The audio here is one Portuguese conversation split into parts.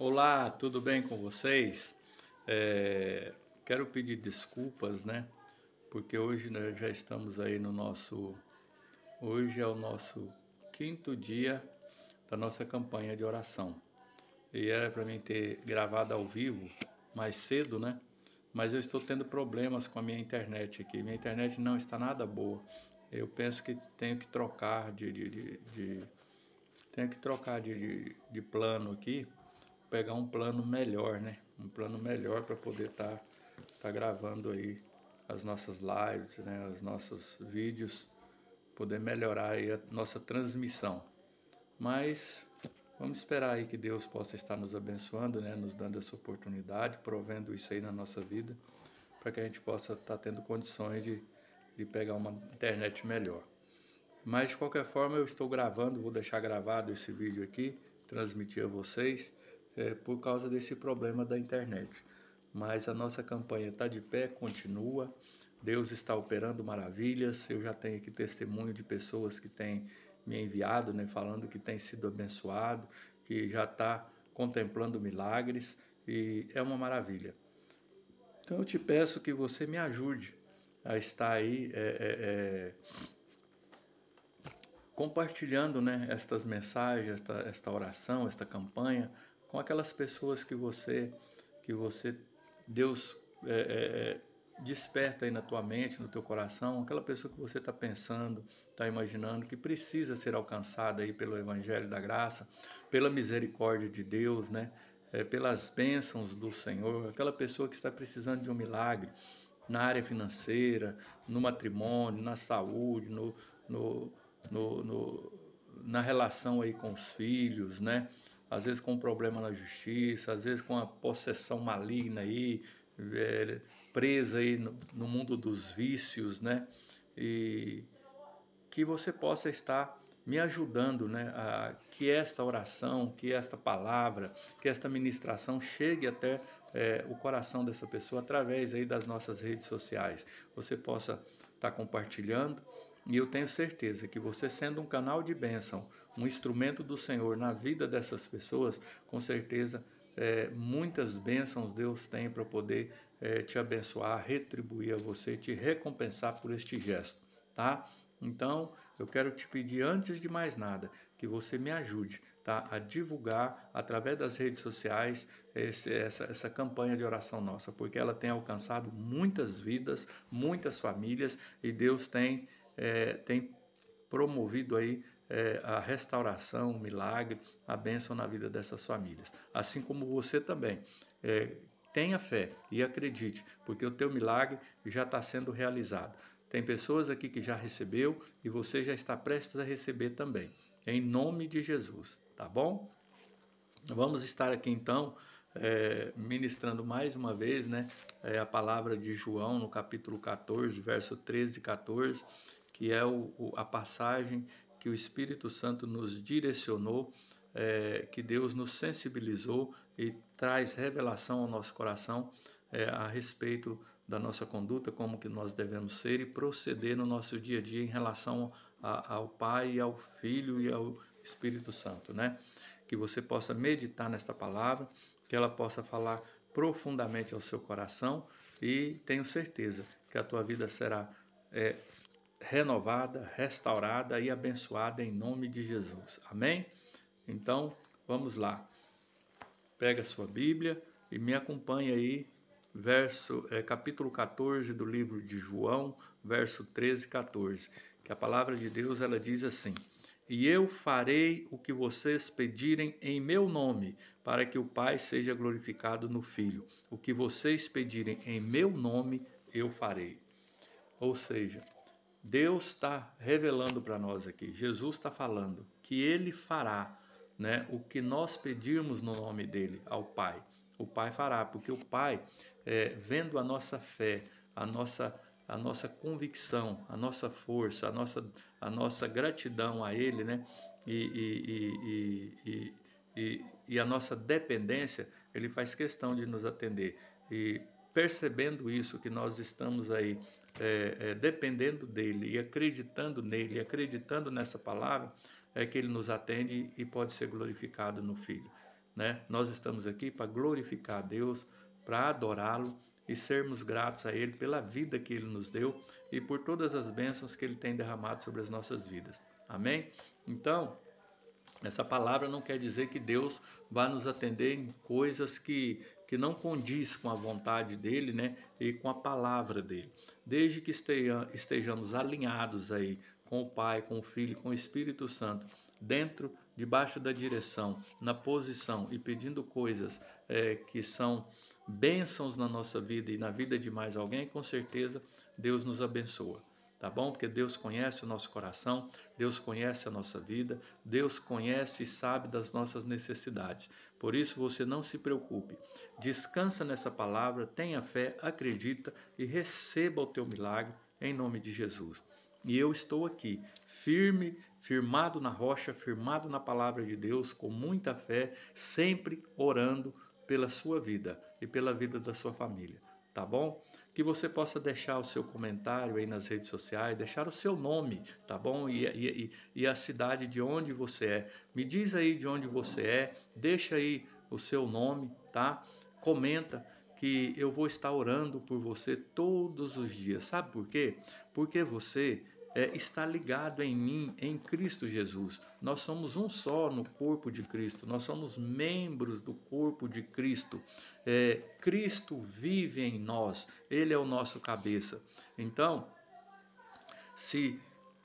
Olá, tudo bem com vocês? É, quero pedir desculpas, né? Porque hoje nós já estamos aí no nosso. Hoje é o nosso quinto dia da nossa campanha de oração. E era para mim ter gravado ao vivo mais cedo, né? Mas eu estou tendo problemas com a minha internet aqui. Minha internet não está nada boa. Eu penso que tenho que trocar de, de, de, de tenho que trocar de, de plano aqui pegar um plano melhor, né? Um plano melhor para poder estar tá, tá gravando aí as nossas lives, né? Os nossos vídeos, poder melhorar aí a nossa transmissão. Mas vamos esperar aí que Deus possa estar nos abençoando, né? Nos dando essa oportunidade, provendo isso aí na nossa vida, para que a gente possa estar tá tendo condições de, de pegar uma internet melhor. Mas de qualquer forma eu estou gravando, vou deixar gravado esse vídeo aqui, transmitir a vocês é, por causa desse problema da internet. Mas a nossa campanha está de pé, continua. Deus está operando maravilhas. Eu já tenho aqui testemunho de pessoas que têm me enviado, né, falando que tem sido abençoado, que já está contemplando milagres e é uma maravilha. Então eu te peço que você me ajude a estar aí é, é, é compartilhando né, estas mensagens, esta, esta oração, esta campanha com aquelas pessoas que você, que você, Deus é, é, é, desperta aí na tua mente, no teu coração, aquela pessoa que você está pensando, está imaginando, que precisa ser alcançada aí pelo Evangelho da Graça, pela misericórdia de Deus, né? É, pelas bênçãos do Senhor, aquela pessoa que está precisando de um milagre na área financeira, no matrimônio, na saúde, no, no, no, no na relação aí com os filhos, né? Às vezes com um problema na justiça, às vezes com uma possessão maligna aí, é, presa aí no, no, mundo dos vícios, né? E que você possa estar me ajudando, né? A, que esta oração, que esta palavra, que esta ministração chegue até é, o coração dessa pessoa através aí das nossas redes sociais. Você possa estar compartilhando, e eu tenho certeza que você, sendo um canal de bênção, um instrumento do Senhor na vida dessas pessoas, com certeza é, muitas bênçãos Deus tem para poder é, te abençoar, retribuir a você, te recompensar por este gesto, tá? Então, eu quero te pedir, antes de mais nada, que você me ajude tá? a divulgar através das redes sociais esse, essa, essa campanha de oração nossa, porque ela tem alcançado muitas vidas, muitas famílias e Deus tem é, tem promovido aí é, a restauração, o milagre, a bênção na vida dessas famílias. Assim como você também. É, tenha fé e acredite, porque o teu milagre já está sendo realizado. Tem pessoas aqui que já recebeu e você já está prestes a receber também. Em nome de Jesus, tá bom? Vamos estar aqui então é, ministrando mais uma vez né, é, a palavra de João no capítulo 14, verso 13 e 14 que é o, o, a passagem que o Espírito Santo nos direcionou, é, que Deus nos sensibilizou e traz revelação ao nosso coração é, a respeito da nossa conduta, como que nós devemos ser e proceder no nosso dia a dia em relação a, ao Pai, ao Filho e ao Espírito Santo, né? Que você possa meditar nesta palavra, que ela possa falar profundamente ao seu coração e tenho certeza que a tua vida será é, renovada, restaurada e abençoada em nome de Jesus. Amém? Então, vamos lá. Pega a sua Bíblia e me acompanha aí, verso, é, capítulo 14 do livro de João, verso 13 e 14. Que a palavra de Deus ela diz assim: E eu farei o que vocês pedirem em meu nome, para que o Pai seja glorificado no Filho. O que vocês pedirem em meu nome, eu farei. Ou seja, Deus está revelando para nós aqui, Jesus está falando que Ele fará né, o que nós pedirmos no nome dele ao Pai. O Pai fará, porque o Pai, é, vendo a nossa fé, a nossa, a nossa convicção, a nossa força, a nossa, a nossa gratidão a Ele, né, e, e, e, e, a nossa dependência, Ele faz questão de nos atender. E percebendo isso, que nós estamos aí é, é, dependendo dele e acreditando nele, acreditando nessa palavra, é que ele nos atende e pode ser glorificado no Filho. né? Nós estamos aqui para glorificar a Deus, para adorá-lo e sermos gratos a Ele pela vida que Ele nos deu e por todas as bênçãos que Ele tem derramado sobre as nossas vidas. Amém? Então, essa palavra não quer dizer que Deus vai nos atender em coisas que, que não condiz com a vontade dele, né? E com a palavra dele. Desde que estejamos alinhados aí com o Pai, com o Filho, com o Espírito Santo, dentro, debaixo da direção, na posição e pedindo coisas é, que são bênçãos na nossa vida e na vida de mais alguém, com certeza Deus nos abençoa tá bom? Porque Deus conhece o nosso coração, Deus conhece a nossa vida, Deus conhece e sabe das nossas necessidades. Por isso você não se preocupe. Descansa nessa palavra, tenha fé, acredita e receba o teu milagre em nome de Jesus. E eu estou aqui, firme, firmado na rocha, firmado na palavra de Deus, com muita fé, sempre orando pela sua vida e pela vida da sua família, tá bom? Que você possa deixar o seu comentário aí nas redes sociais, deixar o seu nome, tá bom? E, e, e a cidade de onde você é. Me diz aí de onde você é, deixa aí o seu nome, tá? Comenta que eu vou estar orando por você todos os dias. Sabe por quê? Porque você é, está ligado em mim, em Cristo Jesus. Nós somos um só no corpo de Cristo, nós somos membros do corpo de Cristo. É, Cristo vive em nós, Ele é o nosso cabeça. Então, se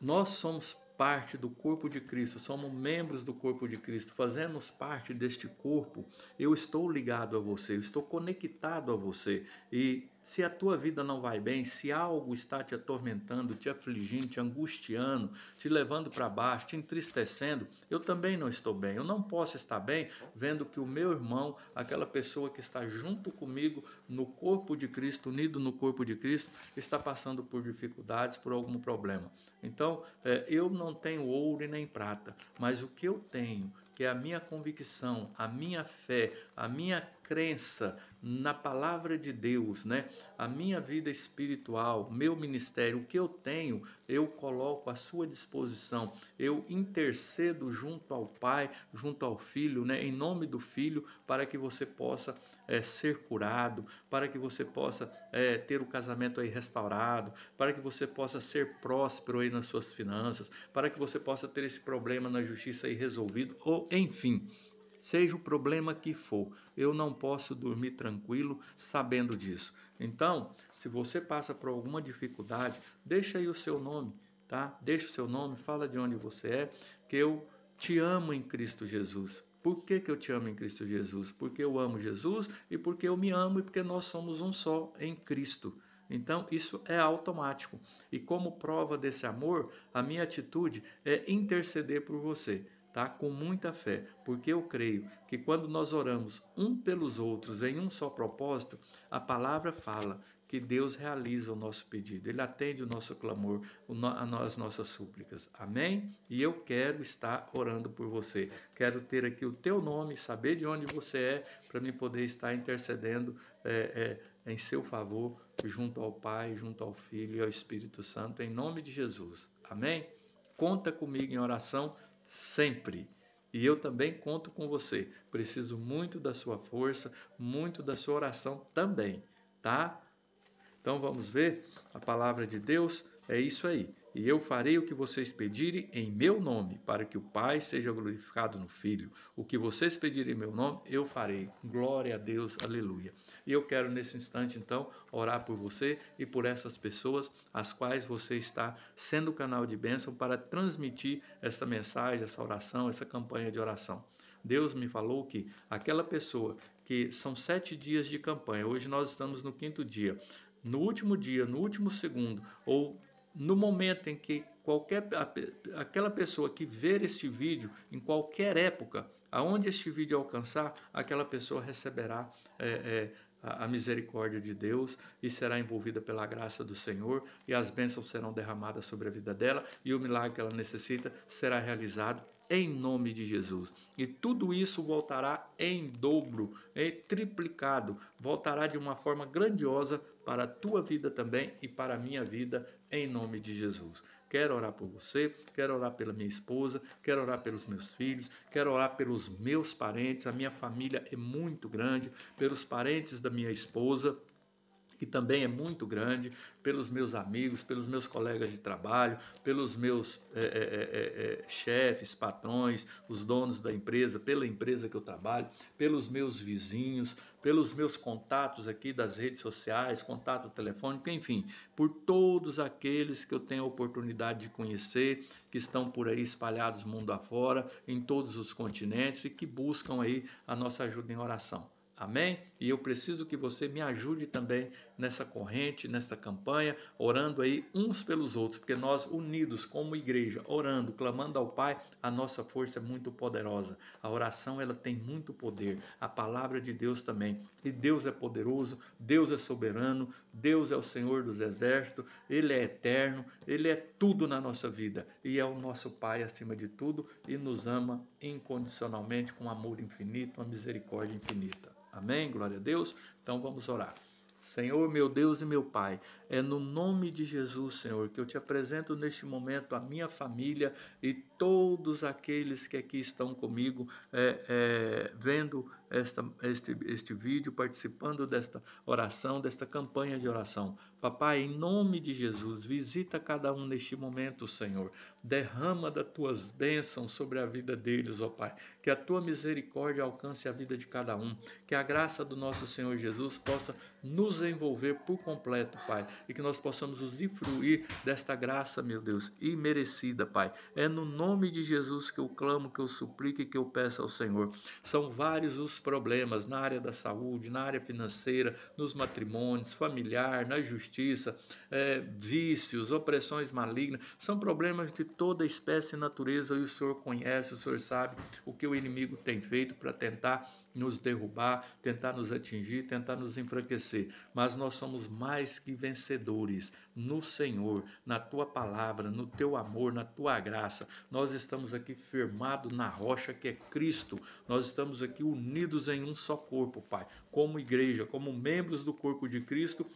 nós somos parte do corpo de Cristo, somos membros do corpo de Cristo, fazemos parte deste corpo, eu estou ligado a você, eu estou conectado a você. E se a tua vida não vai bem, se algo está te atormentando, te afligindo, te angustiando, te levando para baixo, te entristecendo, eu também não estou bem. Eu não posso estar bem vendo que o meu irmão, aquela pessoa que está junto comigo no corpo de Cristo, unido no corpo de Cristo, está passando por dificuldades, por algum problema. Então, é, eu não tenho ouro e nem prata, mas o que eu tenho, que é a minha convicção, a minha fé, a minha crença na palavra de Deus, né? A minha vida espiritual, meu ministério, o que eu tenho, eu coloco à sua disposição. Eu intercedo junto ao Pai, junto ao Filho, né? Em nome do Filho, para que você possa é, ser curado, para que você possa é, ter o casamento aí restaurado, para que você possa ser próspero aí nas suas finanças, para que você possa ter esse problema na justiça aí resolvido, ou enfim seja o problema que for, eu não posso dormir tranquilo sabendo disso. Então, se você passa por alguma dificuldade, deixa aí o seu nome, tá? Deixa o seu nome, fala de onde você é, que eu te amo em Cristo Jesus. Por que, que eu te amo em Cristo Jesus? Porque eu amo Jesus e porque eu me amo e porque nós somos um só em Cristo. Então, isso é automático. E como prova desse amor, a minha atitude é interceder por você tá? Com muita fé, porque eu creio que quando nós oramos um pelos outros em um só propósito, a palavra fala que Deus realiza o nosso pedido, Ele atende o nosso clamor, as nossas súplicas. Amém? E eu quero estar orando por você. Quero ter aqui o teu nome, saber de onde você é, para me poder estar intercedendo é, é, em seu favor, junto ao Pai, junto ao Filho e ao Espírito Santo, em nome de Jesus. Amém? Conta comigo em oração sempre. E eu também conto com você. Preciso muito da sua força, muito da sua oração também, tá? Então vamos ver a palavra de Deus, é isso aí. E eu farei o que vocês pedirem em meu nome, para que o Pai seja glorificado no Filho. O que vocês pedirem em meu nome, eu farei. Glória a Deus, aleluia. E eu quero nesse instante, então, orar por você e por essas pessoas as quais você está sendo canal de bênção para transmitir essa mensagem, essa oração, essa campanha de oração. Deus me falou que aquela pessoa que são sete dias de campanha, hoje nós estamos no quinto dia, no último dia, no último segundo, ou no momento em que qualquer aquela pessoa que ver este vídeo em qualquer época, aonde este vídeo alcançar, aquela pessoa receberá é, é, a misericórdia de Deus e será envolvida pela graça do Senhor e as bênçãos serão derramadas sobre a vida dela e o milagre que ela necessita será realizado em nome de Jesus. E tudo isso voltará em dobro, em triplicado, voltará de uma forma grandiosa para a tua vida também e para a minha vida, em nome de Jesus. quero orar por você, quero orar pela minha esposa, quero orar pelos meus filhos, quero orar pelos meus parentes. A minha família é muito grande, pelos parentes da minha esposa que também é muito grande, pelos meus amigos, pelos meus colegas de trabalho, pelos meus é, é, é, chefes, patrões, os donos da empresa, pela empresa que eu trabalho, pelos meus vizinhos, pelos meus contatos aqui das redes sociais, contato telefônico, enfim, por todos aqueles que eu tenho a oportunidade de conhecer, que estão por aí espalhados mundo afora, em todos os continentes e que buscam aí a nossa ajuda em oração. Amém? E eu preciso que você me ajude também nessa corrente, nesta campanha, orando aí uns pelos outros, porque nós unidos como igreja, orando, clamando ao Pai, a nossa força é muito poderosa. A oração ela tem muito poder, a palavra de Deus também. E Deus é poderoso, Deus é soberano, Deus é o Senhor dos exércitos, ele é eterno, ele é tudo na nossa vida e é o nosso Pai acima de tudo e nos ama incondicionalmente com amor infinito, uma misericórdia infinita. Amém? Glória a Deus. Então vamos orar. Senhor, meu Deus e meu Pai, é no nome de Jesus, Senhor, que eu te apresento neste momento a minha família e todos aqueles que aqui estão comigo, é, é, vendo esta, este, este vídeo, participando desta oração, desta campanha de oração. Papai, em nome de Jesus, visita cada um neste momento, Senhor. Derrama das tuas bênçãos sobre a vida deles, ó Pai. Que a tua misericórdia alcance a vida de cada um. Que a graça do nosso Senhor Jesus possa nos envolver por completo, Pai. E que nós possamos usufruir desta graça, meu Deus, imerecida, Pai. É no nome de Jesus que eu clamo, que eu suplico e que eu peço ao Senhor. São vários os problemas na área da saúde, na área financeira, nos matrimônios, familiar, na justiça, é, vícios, opressões malignas, são problemas de toda espécie e natureza e o Senhor conhece, o Senhor sabe o que o inimigo tem feito para tentar nos derrubar, tentar nos atingir, tentar nos enfraquecer. Mas nós somos mais que vencedores no Senhor, na tua palavra, no teu amor, na tua graça. Nós estamos aqui firmados na rocha que é Cristo. Nós estamos aqui unidos em um só corpo, Pai, como igreja, como membros do corpo de Cristo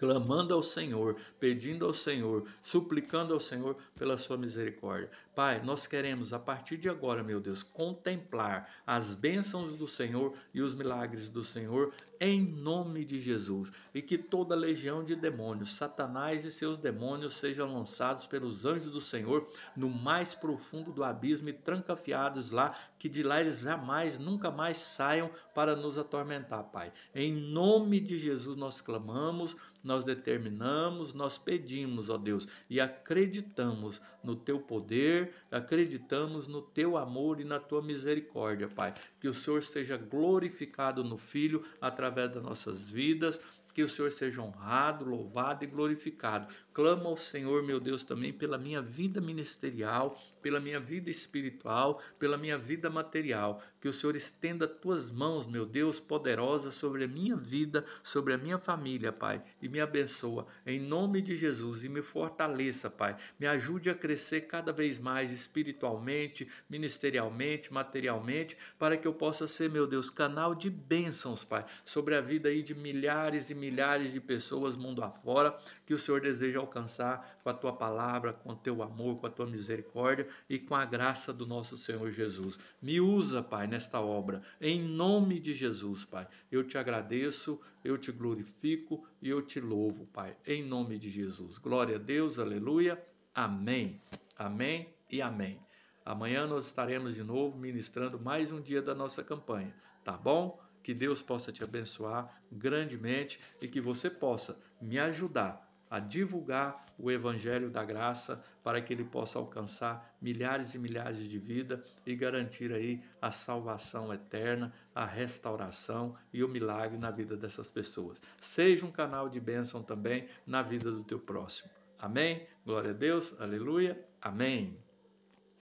clamando ao Senhor, pedindo ao Senhor, suplicando ao Senhor pela sua misericórdia. Pai, nós queremos a partir de agora, meu Deus, contemplar as bênçãos do Senhor e os milagres do Senhor em nome de Jesus, e que toda legião de demônios, Satanás e seus demônios sejam lançados pelos anjos do Senhor no mais profundo do abismo e trancafiados lá, que de lá eles jamais, nunca mais saiam para nos atormentar, Pai. Em nome de Jesus nós clamamos, nós determinamos, nós pedimos, ó Deus, e acreditamos no teu poder, acreditamos no teu amor e na tua misericórdia, Pai. Que o Senhor seja glorificado no Filho através das nossas vidas que o Senhor seja honrado, louvado e glorificado. Clamo ao Senhor, meu Deus, também pela minha vida ministerial, pela minha vida espiritual, pela minha vida material. Que o Senhor estenda tuas mãos, meu Deus, poderosa sobre a minha vida, sobre a minha família, Pai, e me abençoa em nome de Jesus e me fortaleça, Pai. Me ajude a crescer cada vez mais espiritualmente, ministerialmente, materialmente, para que eu possa ser, meu Deus, canal de bênçãos, Pai, sobre a vida aí de milhares e milhares de pessoas mundo afora que o Senhor deseja alcançar com a tua palavra, com o teu amor, com a tua misericórdia e com a graça do nosso Senhor Jesus. Me usa, Pai, nesta obra, em nome de Jesus, Pai. Eu te agradeço, eu te glorifico e eu te louvo, Pai, em nome de Jesus. Glória a Deus, aleluia, amém, amém e amém. Amanhã nós estaremos de novo ministrando mais um dia da nossa campanha, tá bom? Que Deus possa te abençoar grandemente e que você possa me ajudar a divulgar o Evangelho da Graça para que ele possa alcançar milhares e milhares de vidas e garantir aí a salvação eterna, a restauração e o milagre na vida dessas pessoas. Seja um canal de bênção também na vida do teu próximo. Amém? Glória a Deus, aleluia, amém.